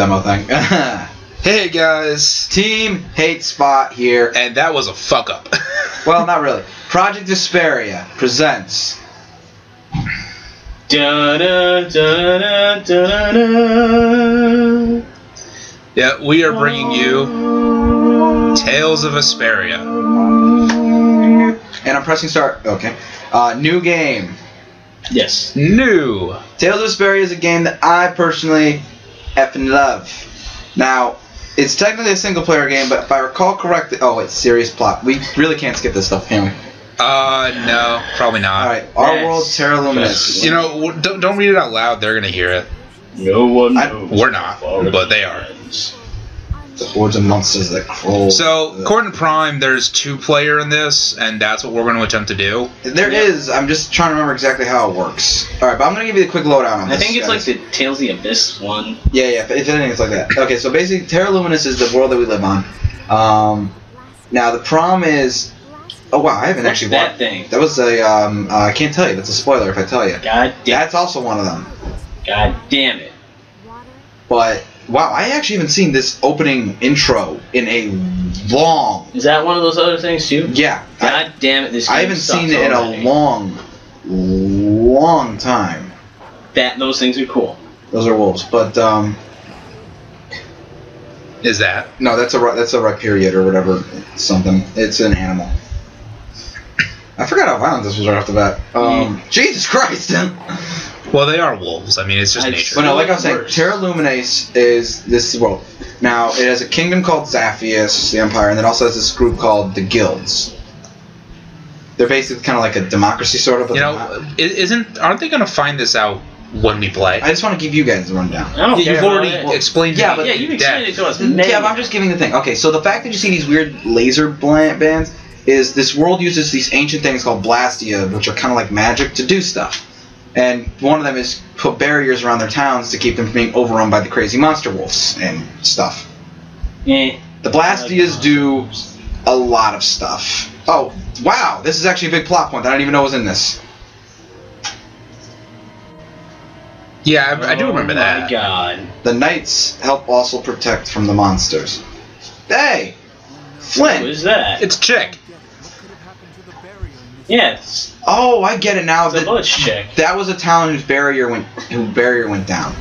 demo thing. Hey guys, Team Hate Spot here. and that was a fuck up. Well, not really. Project Desperia presents. Da-da-da-da-da-da. yeah, we are bringing you Tales of Vesperia. And I'm pressing start. Okay. Uh, new game. Yes. New. Tales of Vesperia is a game that I personally effing love. Now, it's technically a single player game, but if I recall correctly, oh, it's serious plot. We really can't skip this stuff, can we? Uh, no, probably not. All right, our Yes. world, Terca Lumireis. You know, don't, don't read it out loud. They're gonna hear it. No one I- knows. We're not, but they are. The hordes of monsters that crawl. So, according to Prime, there's two player in this, and that's what we're going to attempt to do. there Yeah. is. I'm just trying to remember exactly how it works. All right, but I'm gonna give you the quick lowdown on I this. I think it's guys. like the Tales of the Abyss one. Yeah, yeah. If if anything, it's like that. Okay, so basically, Terca Lumireis is the world that we live on. Um, now the prom is. Oh wow, I haven't What's actually that watched. thing? That was a. Um, uh, I can't tell you. That's a spoiler if I tell you. God damn. That's also one of them. God damn it. But wow, I actually haven't seen this opening intro in a long. Is that one of those other things too? Yeah, I, God damn it! This I haven't sucks seen it in a long, long time. That those things are cool. Those are wolves, but um, Is that? no, that's a ri- that's a riparian or whatever something. It's an animal. I forgot how violent this was right off the bat. Um, Jesus Christ! Well, they are wolves. I mean, it's just I- nature. But no, like I was saying, Terca Lumireis is this world. Now, it has a kingdom called Zaphias, the Empire, and it also has this group called the Guilds. They're basically kind of like a democracy, sort of. But You know, not. isn't aren't they going to find this out when we play? I just want to give you guys the rundown. I don't Yeah, care you've about already it. explained. yeah, to but- me yeah, you've explained it to us. many Yeah, but I'm just giving the thing. Okay, so the fact that you see these weird laser bla- bands is this world uses these ancient things called Blastia, which are kind of like magic to do stuff. And one of them is put barriers around their towns to keep them from being overrun by the crazy monster wolves and stuff. Eh. The Blastias do a lot of stuff. Oh, wow, this is actually a big plot point that I didn't even know was in this. Yeah, I, I do remember oh that. my god. The knights help also protect from the monsters. Hey! Who Flynn! is that? It's chick. yeah, it's Oh, I get it now. the That, Butch chick. that was a town whose barrier went whose barrier went down.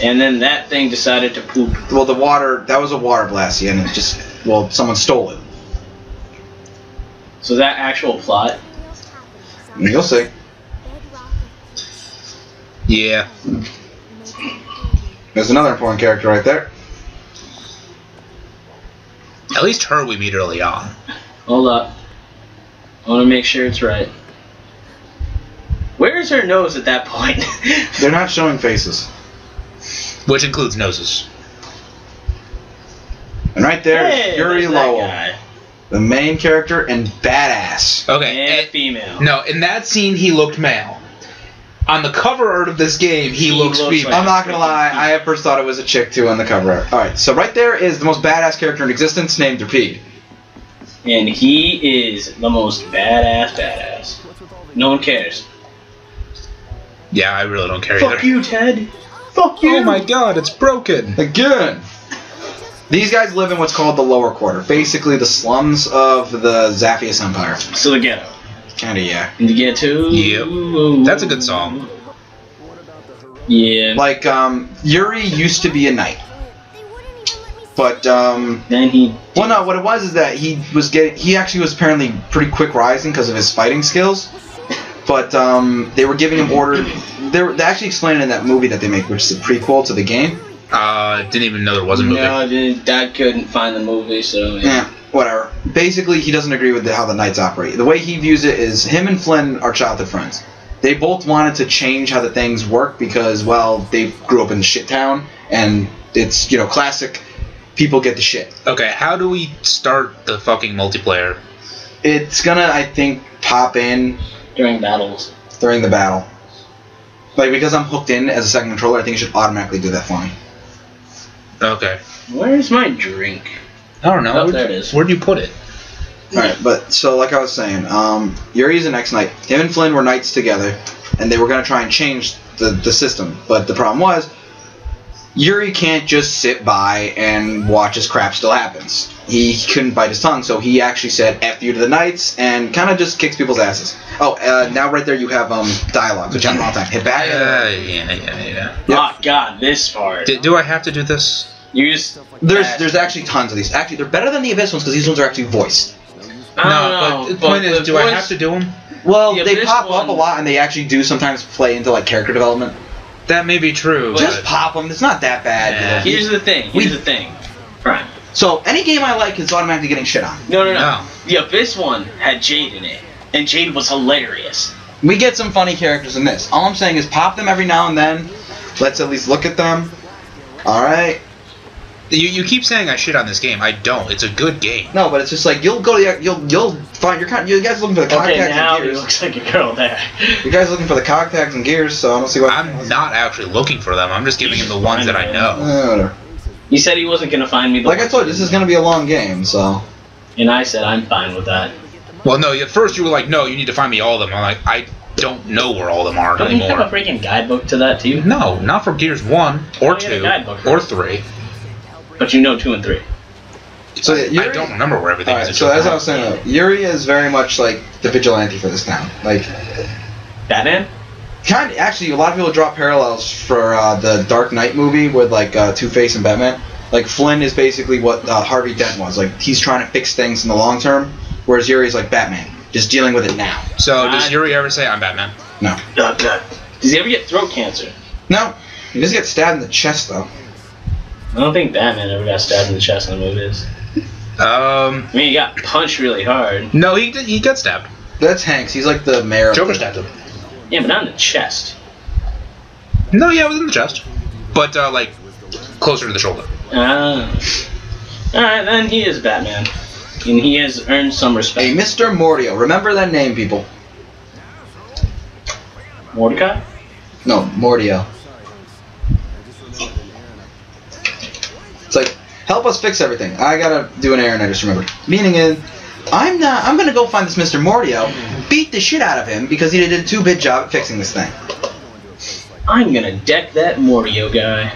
And then that thing decided to poop. Well, the water that was a water blast, yeah, and it just well, someone stole it. So that actual plot. You'll see. Yeah. There's another important character right there. At least her we meet early on. Hold up. I want to make sure it's right. Where is her nose at that point? They're not showing faces. Which includes noses. And right there is hey, Yuri there's that Lowell, guy. the main character and badass. Okay. And eh, female. no, in that scene he looked male. On the cover art of this game, he, He looks, looks female. like- I'm not gonna lie, I at first thought it was a chick too on the cover art. Alright, so right there is the most badass character in existence named Derpede. And he is the most badass badass. No one cares. yeah, I really don't care Fuck either. you, Ted. Fuck you. Oh my god, it's broken. Again! These guys live in what's called the lower quarter, basically the slums of the Zaphias Empire. So the ghetto. Kinda, yeah. In the ghetto. Yep. That's a good song. Yeah. Like, um, Yuri used to be a knight. But, um, Then he. well, no, what it was is that he was getting, he actually was apparently pretty quick rising because of his fighting skills. But, um, they were giving him order, they, were, they actually explained it in that movie that they make, which is a prequel to the game. Uh, didn't even know there was a movie. No, dude, Dad couldn't find the movie, so. Yeah, whatever. Basically, he doesn't agree with the, how the Knights operate. The way he views it is him and Flynn are childhood friends. They both wanted to change how the things work because, well, they grew up in the shit town, and it's, you know, classic people get the shit. Okay, how do we start the fucking multiplayer? It's gonna, I think, pop in During battles. during the battle. Like, because I'm hooked in as a second controller, I think it should automatically do that for me. Okay. Where's my drink? I don't know. Oh, Where'd there it is. Where'd you put it? Alright, but, so, like I was saying, um, Yuri's an ex-knight. Him and Flynn were knights together, and they were gonna try and change the, the system. But the problem was, Yuri can't just sit by and watch as crap still happens. He couldn't bite his tongue, so he actually said "f you" to the knights and kind of just kicks people's asses. Oh, uh, now right there you have um dialogue, which I'm all time. Hit back. Yeah, yeah, yeah, yeah. Yep. Oh God, this part. Do, do I have to do this? you just. There's Bad. there's actually tons of these. Actually, they're better than the Abyss ones because these ones are actually voiced. I no, know, but the point is, the do I have to do them? Well, The they Abyss pop up a lot, and they actually do sometimes play into like character development. That may be true. Just pop them. It's not that bad. Yeah. Here's the thing. We- Here's the thing. Prime. So any game I like is automatically getting shit on. No, no, no, No. The Abyss one had Jade in it, and Jade was hilarious. We get some funny characters in this. All I'm saying is pop them every now and then. Let's at least look at them. All right. You, you keep saying I shit on this game. I don't. It's a good game. No, but it's just like you'll go to the, you'll you'll find your kind. You guys looking for the cog Okay, tags now and he gears. looks like a girl there. You guys looking for the cog tags and gears, so I don't see why. I'm not actually looking for them. I'm just giving him the ones that I know. Whatever. He said he wasn't gonna find me. The Like I ones told you, this is gonna be a long game, so. And I said I'm fine with that. Well, no. At first you were like, no, you need to find me all of them. I'm like, I don't know where all of them are Don't you have a freaking guidebook to that too? No, not for Gears One or Oh, you got a two guidebook. or three. But you know two and three. So yeah, I Yuri, don't remember where everything Alright, is. so as I was saying, though, Yuri is very much like the vigilante for this town. Like, Batman. kind of, actually, a lot of people draw parallels for uh, the Dark Knight movie with like uh, Two Face and Batman. Like Flynn is basically what uh, Harvey Dent was. Like he's trying to fix things in the long term, whereas Yuri's like Batman, just dealing with it now. so does Yuri ever say I'm Batman? No, Dun, dun. Does he ever get throat cancer? no, he doesn't get stabbed in the chest though. I don't think Batman ever got stabbed in the chest in the movies. Um, I mean, he got punched really hard. no, he he got stabbed. That's Hanks. He's like the mayor. of Joker stabbed him. Yeah, but not in the chest. No, yeah, it was in the chest, but uh, like closer to the shoulder. Ah. Alright, then he is Batman. And he has earned some A respect. Mr. Mordio. Remember that name, people. Mordecai? No, Mordio. It's like, help us fix everything. I gotta do an errand, I just remembered. Meaning is, I'm not, I'm gonna go find this Mr. Mordio, beat the shit out of him because he did a two-bit job at fixing this thing. I'm gonna deck that Mordio guy.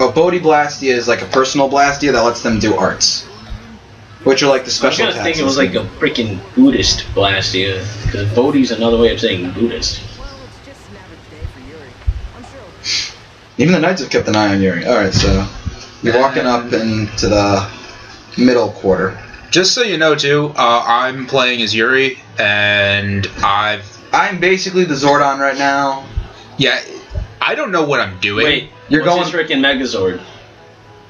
A Bodhi Blastia is like a personal Blastia that lets them do arts. Which are like the special I was gonna think it was like a freaking Buddhist Blastia. Because Bodhi's another way of saying Buddhist. Even the Knights have kept an eye on Yuri. Alright, so, you're walking up into the middle quarter. Just so you know, too, uh, I'm playing as Yuri, and I've I'm basically the Zordon right now. yeah, I don't know what I'm doing. Wait, You're what's going- his freaking Megazord?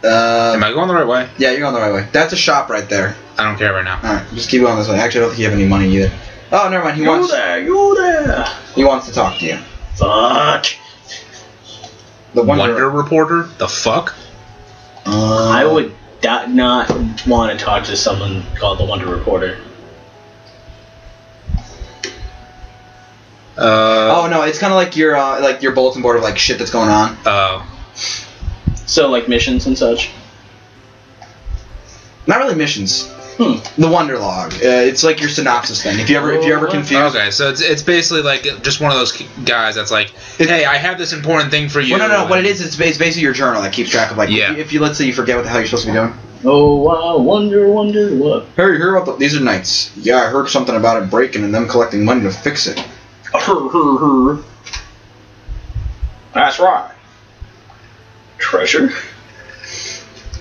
Uh, am I going the right way? Yeah, you're going the right way. That's a shop right there. I don't care right now. Alright, just keep going this way. Actually, I don't think you have any money either. Oh, never mind. He wants You wants there, you there. he wants to talk to you. Fuck. The Wonder, Wonder. Reporter? The fuck? Uh, I would da- not want to talk to someone called the Wonder Reporter. Uh, Oh no, it's kind of like your uh, like your bulletin board of like shit that's going on. oh. So, like missions and such. Not really missions. Hmm. The Wonder Log. Uh, it's like your synopsis thing. If you ever if you're ever Oh, confused. Okay, so it's, it's basically like just one of those guys that's like, hey, I have this important thing for you. Well, no, no. What it is, it's, it's basically your journal that keeps track of like Yeah. if, you, if you let's say you forget what the hell you're supposed to be doing. Oh, I wonder, wonder what. Hey, you hear about the, these are knights? Yeah, I heard something about it breaking and them collecting money to fix it. That's right. Treasure?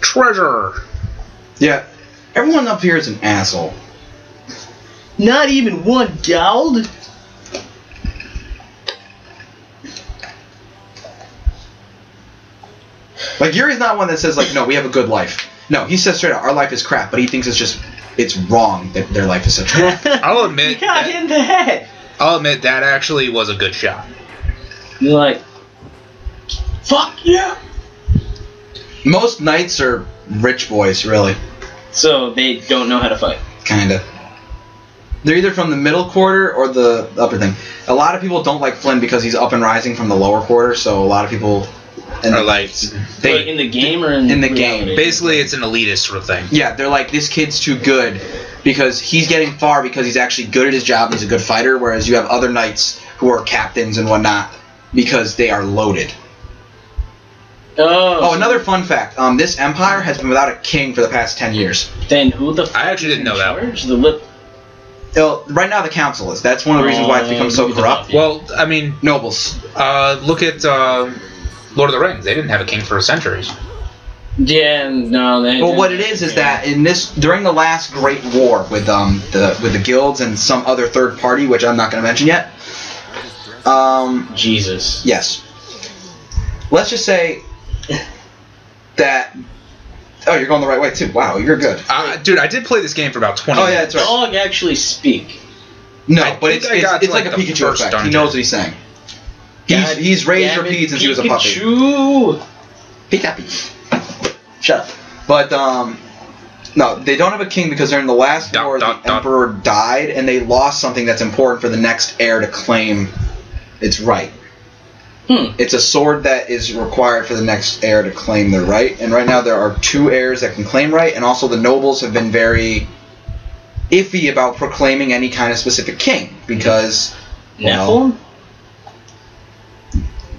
Treasure. Yeah, everyone up here is an asshole. Not even one gold? Like Yuri's not one that says like, no, we have a good life. No, he says straight out, our life is crap, but he thinks it's just it's wrong that their life is such crap. I'll admit You got that- hit in the head. I'll admit that actually was a good shot. You're like, fuck yeah. Most knights are rich boys, really, So they don't know how to fight. kinda. They're either from the middle quarter or the upper thing. A lot of people don't like Flynn because he's up and rising from the lower quarter, so a lot of people and Or like, they Wait, in the game or in, in the reality? game, basically, it's an elitist sort of thing. Yeah, they're like this kid's too good because he's getting far because he's actually good at his job. He's a good fighter, whereas you have other knights who are captains and whatnot because they are loaded. Oh. Oh, another fun fact. Um, this empire has been without a king for the past ten years. Then who the? I actually didn't know that. charge? The lip. Well, right now the council is. That's one of the reasons why it's become so Uh, corrupt. Well, I mean, Nobles. uh, look at uh, Lord of the Rings. They didn't have a king for centuries. Yeah. No. They, Well, what it is is that in this during the last Great War with um the with the guilds and some other third party, which I'm not going to mention yet. Um, Jesus. yes. Let's just say that. Oh, you're going the right way too. Wow, you're good. Uh, dude, I did play this game for about 20 Oh yeah, minutes. that's right. Dog actually speak. No, I but think it's I it's, got to, it's like, like, a the Pikachu first effect. He dungeon. knows what he's saying. He's God he's raised damn it, repeats since he was a puppy. Pikachu. Pikachu. Shut up. But um, no, they don't have a king because during the last Dot, war, dot, the dot. emperor died, and they lost something that's important for the next heir to claim its right. Hmm. It's a sword that is required for the next heir to claim their right, and right now there are two heirs that can claim right, and also the nobles have been very iffy about proclaiming any kind of specific king because Well,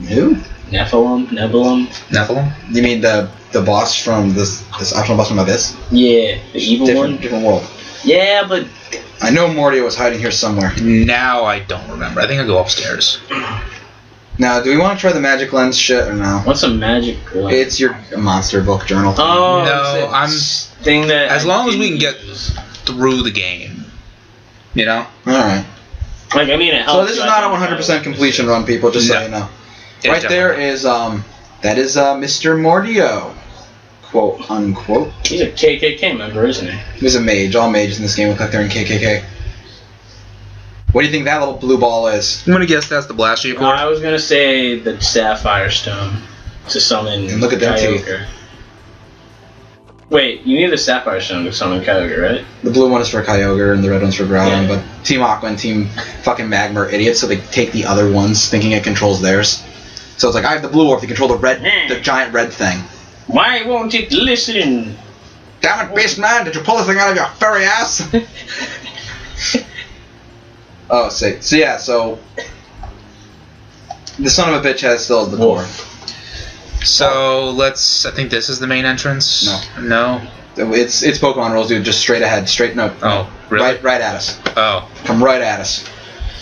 Nephilim. who? Nephilim. Nebulum. Nephilim? You mean the the boss from this this optional boss from Abyss? Yeah. The evil different one. different world. Yeah, but I know Mordia was hiding here somewhere. Now I don't remember. I think I go upstairs. Now, do we want to try the magic lens shit or no? what's a magic? One? It's your monster book journal. Oh, No, I'm thing that. as I long as we didn't can get- Through the game. You know? All right. Like I mean, it helps. So this is not a 100% completion run, people. Just so you know. It right there definitely- is um, that is uh, Mr. Mordio, quote unquote. He's a KKK member, isn't he? He's a mage. All mages in this game look like they're in KKK. What do you think that little blue ball is? I'm gonna guess that's the Blastia No, core. I was gonna say the Sapphire Stone to summon. And look at them teeth. Kyogre. Wait, you need the Sapphire Stone to summon Kyogre, right? The blue one is for Kyogre and the red one's for Groudon, Yeah. but Team Aqua and Team fucking Magma are idiots, so they take the other ones thinking it controls theirs. So it's like I have the blue orb to control the red, Hmm. the giant red thing. Why won't it listen? Damn it, Beast Man! Did you pull the thing out of your furry ass? oh, see. So yeah, so the son of a bitch has still the core. So let's. I think this is the main entrance. No. No. It's it's Pokemon rules, dude. Just straight ahead, straight no. Oh, really? Right, right at us. Oh, Come right at us.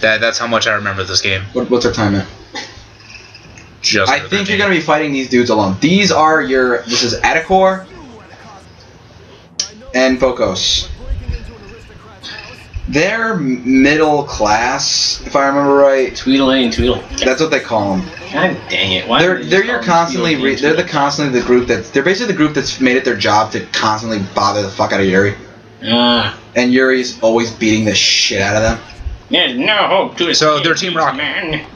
that that's how much I remember this game. What, what's our time at? Just. I think you're gonna be fighting these dudes alone. These are your. This is Adecor and Boccos. They're middle class, if I remember right. Tweedle and Tweedle. That's what they call them. God dang it! Why They're they they're your constantly re- they're the constantly the group that's they're basically the group that's made it their job to constantly bother the fuck out of Yuri. Ah, And Yuri's always beating the shit out of them. there's no hope to So they're Team these Rocket. men.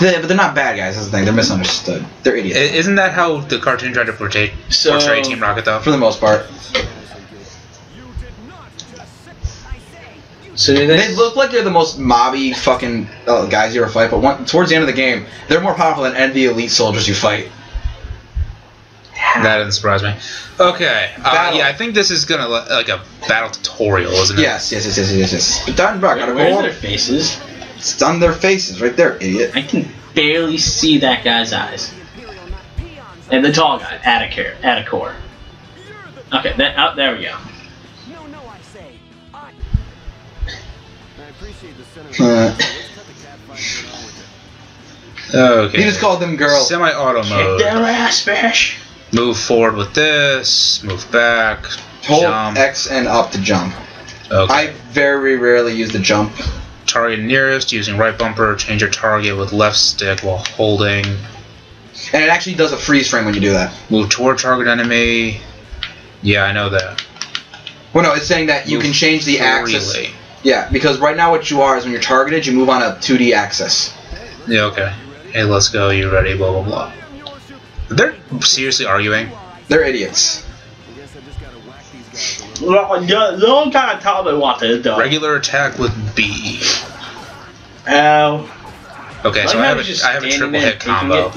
They, but they're not bad guys. That's the thing. They're misunderstood. They're idiots Isn't that how the cartoon tried to portray, So- portray Team Rocket though? for the most part. So they? They look like they're the most mobby fucking uh, guys you ever fight, but one, towards the end of the game, they're more powerful than any of the elite soldiers you fight. That doesn't surprise me. Okay. Uh, yeah, I think this is gonna li- like a battle tutorial, isn't it? Yes, yes, yes, yes, yes, yes. But Don Brock, Where- gotta where's their faces? It's on their faces, right there, idiot. I can barely see that guy's eyes. And the tall guy, Adecor. Adecor. Okay, that, oh, there we go. It. Oh, okay. he just called them girls. Semi-auto Kick mode. their ass, fish. Move forward with this. Move back. Hold jump. X and up to jump. Okay. I very rarely use the jump. Target nearest using right bumper. Change your target with left stick while holding. And it actually does a freeze frame when you do that. Move toward target enemy. Yeah, I know that. Well, no, it's saying that you Move can change the axis. Freely. Yeah, because right now what you are is when you're targeted, you move on a 2D axis. Yeah, okay. Hey, let's go. You ready? Blah blah blah. They're seriously arguing. They're idiots. I guess I just gotta whack these guys. Don't don't kind of tell me what to do. Regular attack with B. Ow. Okay, so I have a, I have a triple hit combo.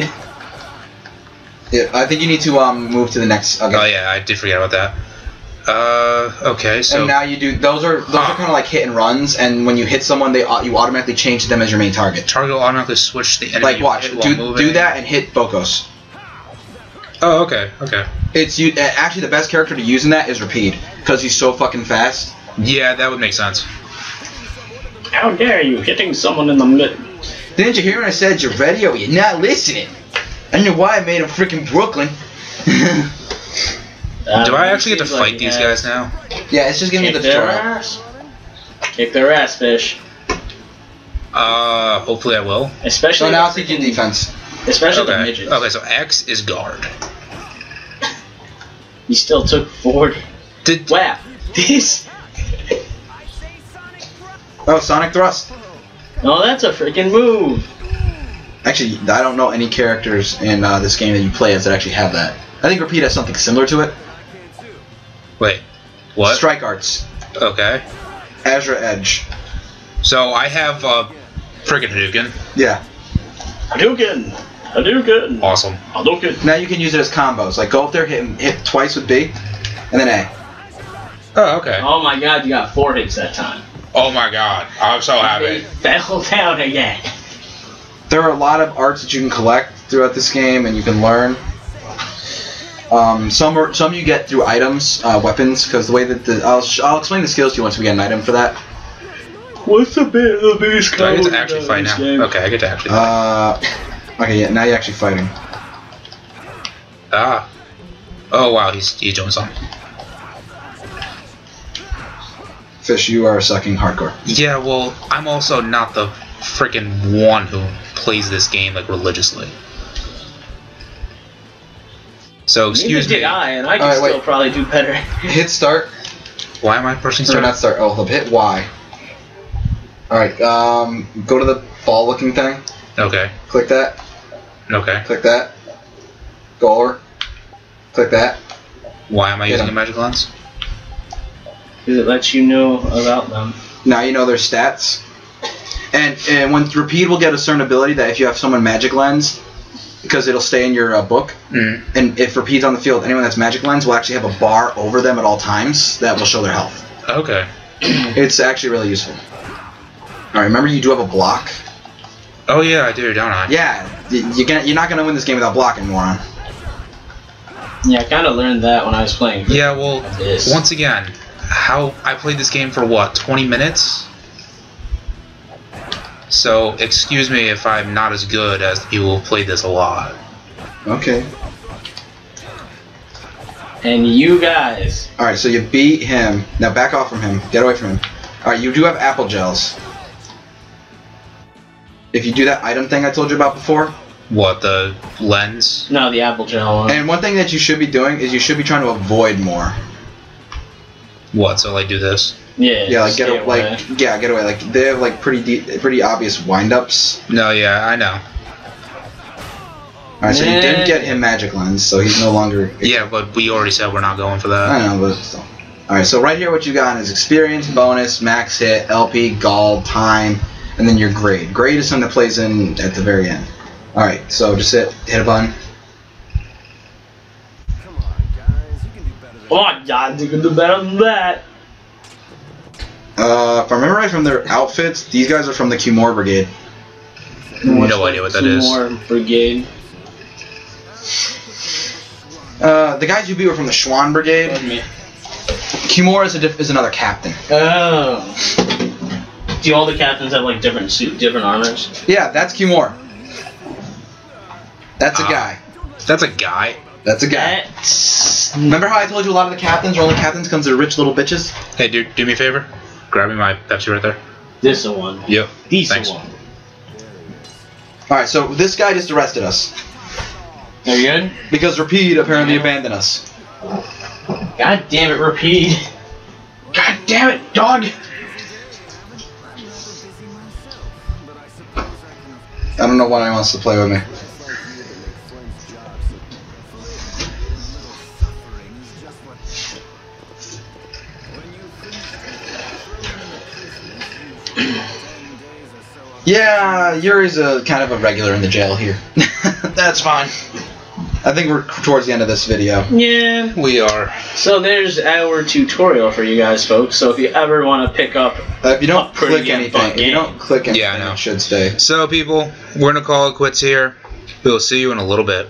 Yeah, I think you need to um move to the next. Okay. Oh yeah, I did forget about that. Uh, okay, so and now you do those are those Huh. are kind of like hit and runs, and when you hit someone, they you automatically change them as your main target. target will automatically switch the enemy. Like watch, hit while do moving. do that and hit Boccos. Oh, okay, okay. It's you. uh, Actually, the best character to use in that is Repede because he's so fucking fast. Yeah, that would make sense. How dare you hitting someone in the mid? Didn't you hear when I said you're ready or you're not listening? I don't know why I made him freaking Brooklyn. Uh, Do I actually get to seems like fight these guys now? yeah, it's just giving me Kick the their tutorial. ass. Kick their ass, fish. Uh, hopefully I will. Especially So now the it's teaching freaking- defense. Especially the Okay. midgets. Okay, so X is guard. He still took 40. Did Wow. This. Oh, Sonic Thrust. Oh, that's a freaking move. Actually, I don't know any characters in uh, this game that you play as that actually have that. I think Repede has something similar to it. Wait? What? Strike Arts. Okay. Azure Edge. So I have uh, friggin' Hadouken. Yeah. Hadouken. Hadouken. Awesome. Hadouken. Now you can use it as combos. Like go up there, hit him, hit twice with B, and then A. Oh, okay. Oh my god, you got four hits that time. Oh my god, I'm so He happy. fell down again. There are a lot of arts that you can collect throughout this game, and you can learn. Um, some are, some you get through items, uh, weapons, because the way that the I'll, sh- I'll explain the skills to you once we get an item for that. What's the bit the biggest Do I get to actually fight now? Okay, I get to actually fight. Uh, okay, yeah, now you're actually fighting. Ah. Oh wow, he's he's doing something. Fish, you are sucking hardcore. Yeah, well, I'm also not the freaking one who plays this game like religiously. So excuse Neither me. did I, and I can Alright, still wait. probably do better. Hit start. Why am I pushing Or start? not start. Oh, hit Y. Alright, um, go to the ball looking thing. Okay. Click that. Okay. Click that. Go over. Click that. Why am I Get using a magic lens? Because it lets you know about them. Now you know their stats. And and when Repede will get a certain ability that if you have someone magic lens, because it'll stay in your uh, book. Mm. And if Repede's on the field, anyone that's magic lens will actually have a bar over them at all times that will show their health. Okay. It's actually really useful. All right, remember you do have a block. Oh yeah, I do, don't I? Yeah, you can, you're not gonna win this game without blocking, moron. Yeah, I kind of learned that when I was playing. Yeah, well, Yes. once again, how I played this game for what, 20 minutes? So, excuse me if I'm not as good as the people who played this a lot. Okay. And you guys. All right, so you beat him. Now back off from him. Get away from him. All right, you do have apple gels. If you do that item thing I told you about before, What, the lens? No, the apple gel one. and one thing that you should be doing is you should be trying to avoid more. What, so like do this? Yeah, Yeah, like get away. like yeah, get away. Like they have like pretty de- pretty obvious windups. No, yeah, I know. All right, so you didn't get him magic lens, so he's no longer. Yeah, but we already said we're not going for that. I know, but still. All right, so right here, what you got is experience bonus, max hit, LP, gald, time, and then your grade. Grade is something that plays in at the very end. All right, so just hit hit a button. Come on, guys. You can do better than Oh, God, you can do better than that. Uh, if I remember right from their outfits, these guys are from the Cumore Brigade. No idea what that Some is. Brigade. Uh, the guys you beat were from the Schwann Brigade. Pardon me. Is a diff- is another captain. Oh. Do all the captains have like different suit, different armors? Yeah, that's Cumore. That's a Ah. guy. That's a guy. That's a guy. That's Remember how I told you a lot of the captains are only captains because they're rich little bitches? Hey, do, do me a favor. Grab me my Pepsi right there. this one. Yep. This Thanks. one. All right, so this guy just arrested us Are you good? because Repede apparently abandoned us. God damn it, Repede. God damn it, dog. I don't know why he wants to play with me. Yeah, Yuri's a kind of a regular in the jail here. That's fine. I think we're towards the end of this video. Yeah. We are. So there's our tutorial for you guys, folks. So if you ever want to pick up, Uh, if you don't click anything, fun if you don't click anything, Yeah, I know. it should stay. So, people, we're going to call it quits here. We'll see you in a little bit.